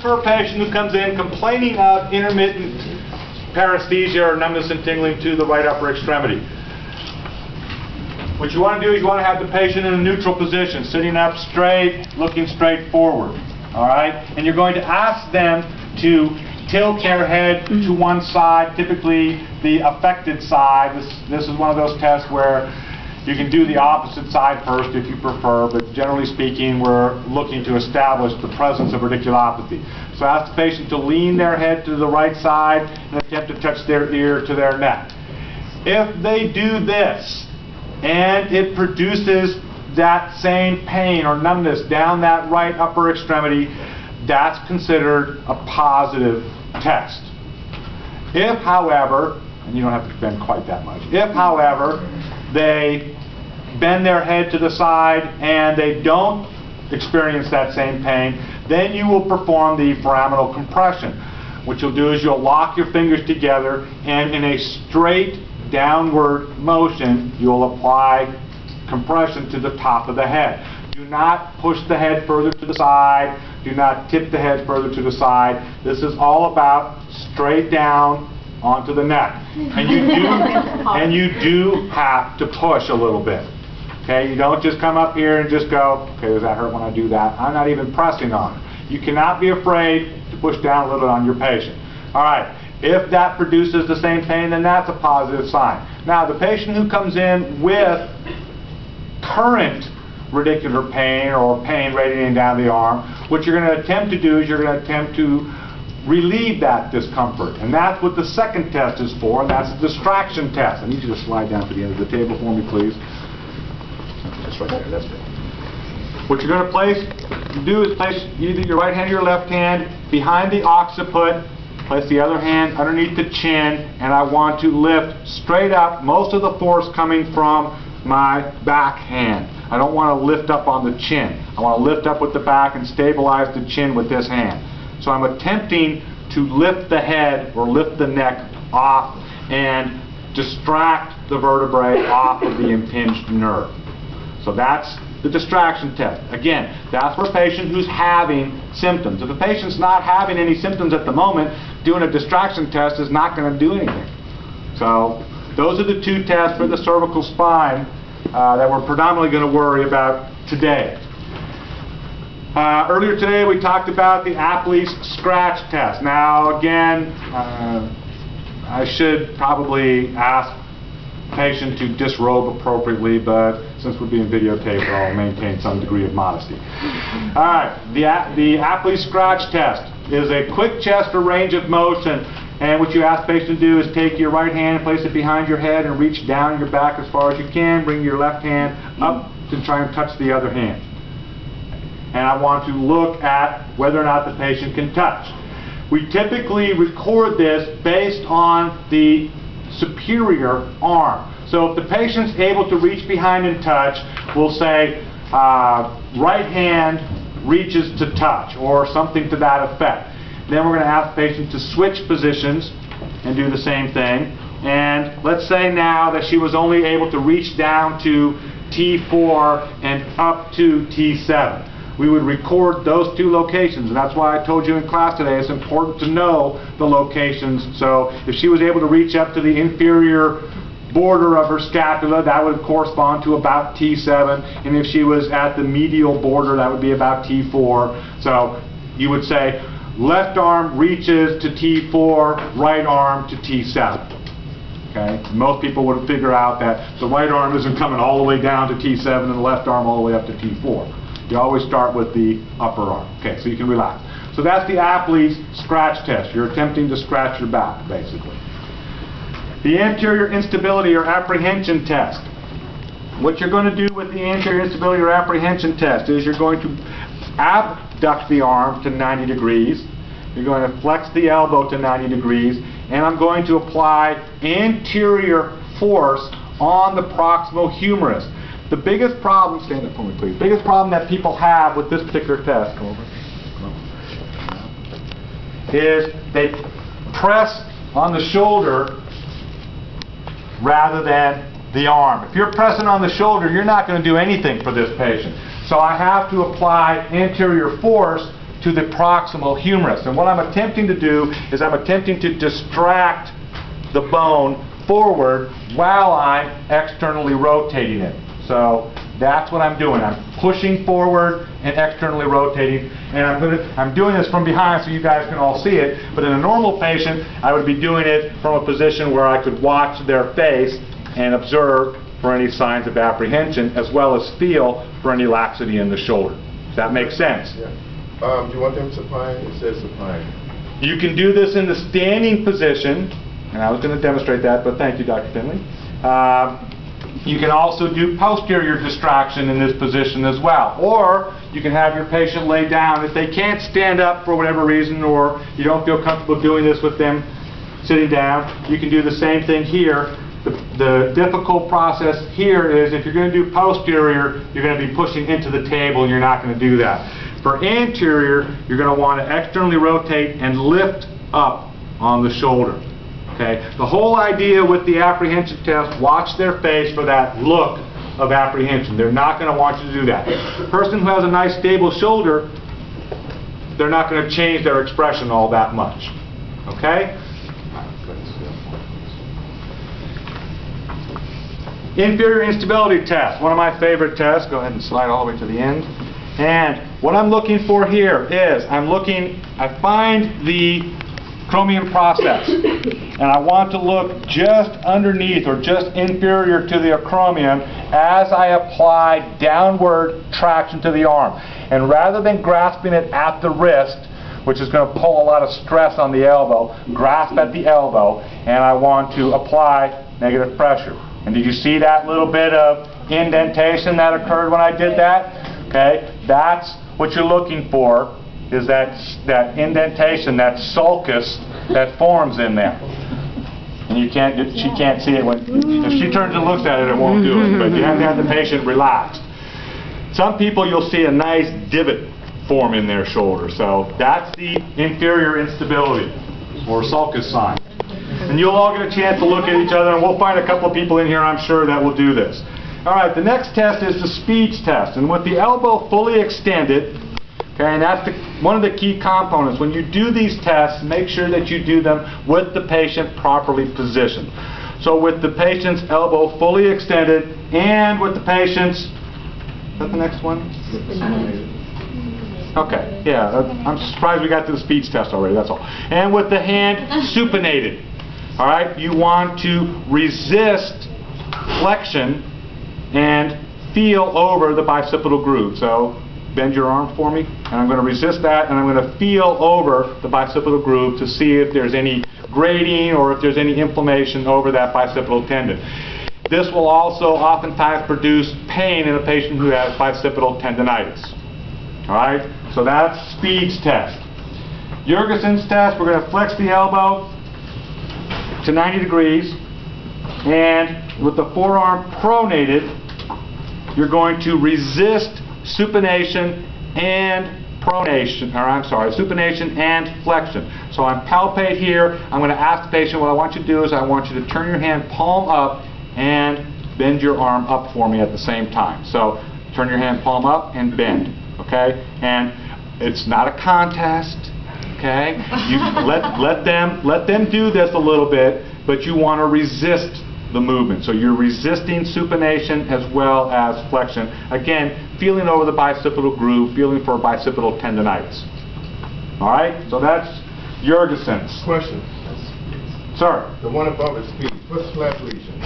for a patient who comes in complaining of intermittent paresthesia or numbness and tingling to the right upper extremity. What you want to do is you want to have the patient in a neutral position, sitting up straight, looking straight forward. All right? And you're going to ask them to tilt their head to one side, typically the affected side. This, this is one of those tests where you can do the opposite side first if you prefer, but generally speaking, we're looking to establish the presence of radiculopathy. So ask the patient to lean their head to the right side and attempt to touch their ear to their neck. If they do this, and it produces that same pain or numbness down that right upper extremity, that's considered a positive test. If, however, and you don't have to bend quite that much, if, however, they bend their head to the side and they don't experience that same pain, then you will perform the foraminal compression. What you'll do is you'll lock your fingers together and in a straight downward motion, you'll apply compression to the top of the head. Do not push the head further to the side. Do not tip the head further to the side. This is all about straight down onto the neck. And you do, and you do have to push a little bit. Okay, you don't just come up here and just go, okay, does that hurt when I do that? I'm not even pressing on it. You cannot be afraid to push down a little on your patient. All right, if that produces the same pain, then that's a positive sign. Now, the patient who comes in with current radicular pain or pain radiating down the arm, what you're going to attempt to do is you're going to attempt to relieve that discomfort. And that's what the second test is for, and that's the distraction test. I need you to slide down to the end of the table for me, please. Just right there, that's good. What you're going to place, do is place either your right hand or your left hand behind the occiput, place the other hand underneath the chin, and I want to lift straight up, most of the force coming from my back hand. I don't want to lift up on the chin. I want to lift up with the back and stabilize the chin with this hand. So I'm attempting to lift the head or lift the neck off and distract the vertebrae off of the impinged nerve. So that's the distraction test. Again, that's for a patient who's having symptoms. If a patient's not having any symptoms at the moment, doing a distraction test is not going to do anything. So those are the two tests for the cervical spine uh, that we're predominantly going to worry about today. Uh, earlier today we talked about the Apley's scratch test. Now again, uh, I should probably ask patient to disrobe appropriately, but since we're being videotaped, I'll maintain some degree of modesty. All right, the, the Apley scratch test is a quick chest for range of motion, and what you ask patient to do is take your right hand place it behind your head and reach down your back as far as you can. Bring your left hand up to try and touch the other hand. And I want to look at whether or not the patient can touch. We typically record this based on the superior arm. So if the patient's able to reach behind and touch, we'll say uh, right hand reaches to touch or something to that effect. Then we're going to ask the patient to switch positions and do the same thing. And let's say now that she was only able to reach down to T4 and up to T7 we would record those two locations. And that's why I told you in class today it's important to know the locations. So if she was able to reach up to the inferior border of her scapula, that would correspond to about T7. And if she was at the medial border, that would be about T4. So you would say left arm reaches to T4, right arm to T7. Okay? Most people would figure out that the right arm isn't coming all the way down to T7 and the left arm all the way up to T4. You always start with the upper arm. Okay, so you can relax. So that's the Apley's scratch test. You're attempting to scratch your back, basically. The anterior instability or apprehension test. What you're going to do with the anterior instability or apprehension test is you're going to abduct the arm to 90 degrees. You're going to flex the elbow to 90 degrees. And I'm going to apply anterior force on the proximal humerus. The biggest problem, stand up for me please, biggest problem that people have with this particular test, come over, is they press on the shoulder rather than the arm. If you're pressing on the shoulder, you're not going to do anything for this patient. So I have to apply anterior force to the proximal humerus. And what I'm attempting to do is I'm attempting to distract the bone forward while I'm externally rotating it. So that's what I'm doing. I'm pushing forward and externally rotating. And I'm, gonna, I'm doing this from behind so you guys can all see it. But in a normal patient, I would be doing it from a position where I could watch their face and observe for any signs of apprehension as well as feel for any laxity in the shoulder. Does that make sense? Yeah. Um, do you want them supine? It says supine. You can do this in the standing position, and I was going to demonstrate that, but thank you, Dr. Finley. Uh, you can also do posterior distraction in this position as well. Or you can have your patient lay down. If they can't stand up for whatever reason, or you don't feel comfortable doing this with them sitting down, you can do the same thing here. The, the difficult process here is if you're going to do posterior, you're going to be pushing into the table, and you're not going to do that. For anterior, you're going to want to externally rotate and lift up on the shoulder. Okay? The whole idea with the apprehension test, watch their face for that look of apprehension. They're not going to want you to do that. Person who has a nice stable shoulder, they're not going to change their expression all that much. Okay? Inferior instability test, one of my favorite tests. Go ahead and slide all the way to the end. And what I'm looking for here is, I'm looking, I find the acromion process, and I want to look just underneath or just inferior to the acromion as I apply downward traction to the arm. And rather than grasping it at the wrist, which is going to pull a lot of stress on the elbow, grasp at the elbow, and I want to apply negative pressure. And did you see that little bit of indentation that occurred when I did that? Okay, that's what you're looking for is that that indentation, that sulcus that forms in there. And you can't, she can't see it when, if she turns and looks at it, it won't do it. But you have to have the patient relaxed. Some people, you'll see a nice divot form in their shoulder. So that's the inferior instability or sulcus sign. And you'll all get a chance to look at each other, and we'll find a couple of people in here, I'm sure, that will do this. All right, the next test is the Speed's test. And with the elbow fully extended, okay, and that's the, one of the key components. When you do these tests, make sure that you do them with the patient properly positioned. So with the patient's elbow fully extended and with the patient's, is that the next one? Okay, yeah, uh, I'm surprised we got to the Speed's test already, that's all. And with the hand supinated, all right, you want to resist flexion and feel over the bicipital groove. So bend your arm for me, and I'm going to resist that, and I'm going to feel over the bicipital groove to see if there's any grading or if there's any inflammation over that bicipital tendon. This will also oftentimes produce pain in a patient who has bicipital tendonitis. All right, so that's Speed's test. Yergason's test, we're going to flex the elbow to 90 degrees, and with the forearm pronated, you're going to resist supination and pronation, or I'm sorry, supination and flexion. So I'm palpate here. I'm going to ask the patient, what I want you to do is I want you to turn your hand palm up and bend your arm up for me at the same time. So turn your hand palm up and bend, okay? And it's not a contest, okay? You let, let, them, let them do this a little bit, but you want to resist the movement. So you're resisting supination as well as flexion. Again, feeling over the bicipital groove, feeling for bicipital tendonitis. All right? So that's Yergason's. Question. Sir? The one above is speed. What's SLAP lesion?